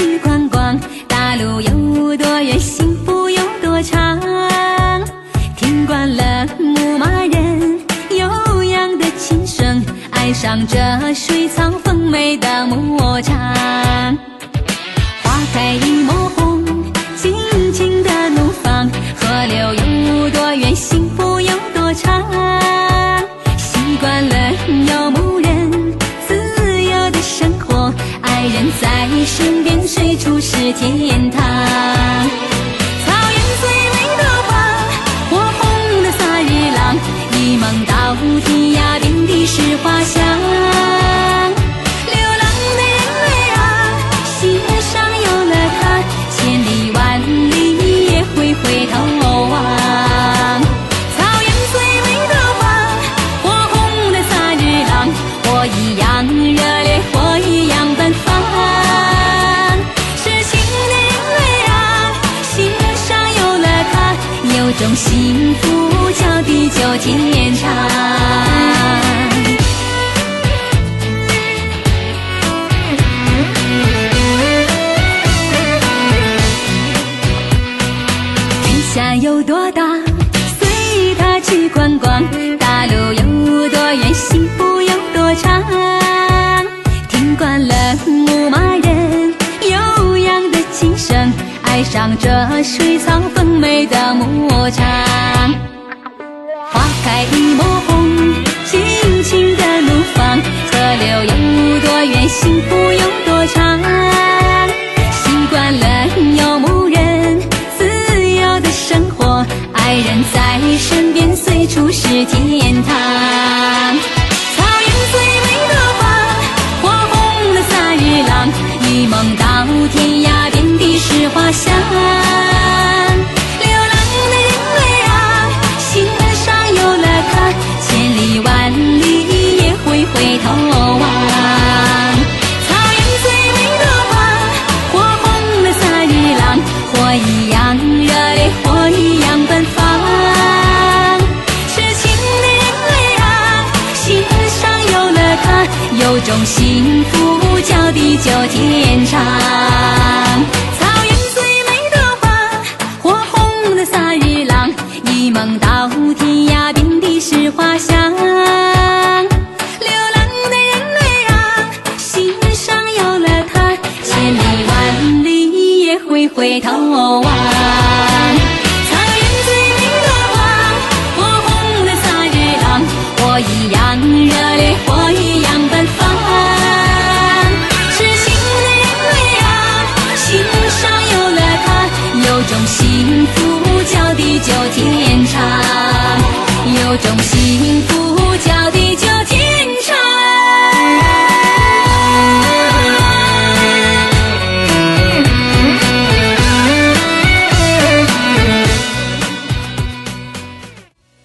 去观光，大路有多远，幸福有多长。听惯了牧马人悠扬的琴声，爱上这水草丰美的牧场。花开一抹红，尽情的怒放。河流有多远，幸福有多长。习惯了游牧人自由的生活，爱人在身边，天堂。草原最美的花，火红的萨日朗，一梦到天种幸福叫地久天长。天下有多大，随他去观光；大路有多远，幸福有多长。听惯了牧马人悠扬的琴声，爱上这水草丰美的牧场。花开一抹红，尽情的怒放。河流有多远，幸福有多长。习惯了游牧人自由的生活，爱人在身边，随处是天堂。草原最美的花，火红的萨日朗，一梦到天涯，有种幸福叫地久天长。草原最美的花，火红的萨日朗，一梦到天涯，遍地是花香。流浪的人儿啊，心上有了他，千里万里也会回头望。种幸福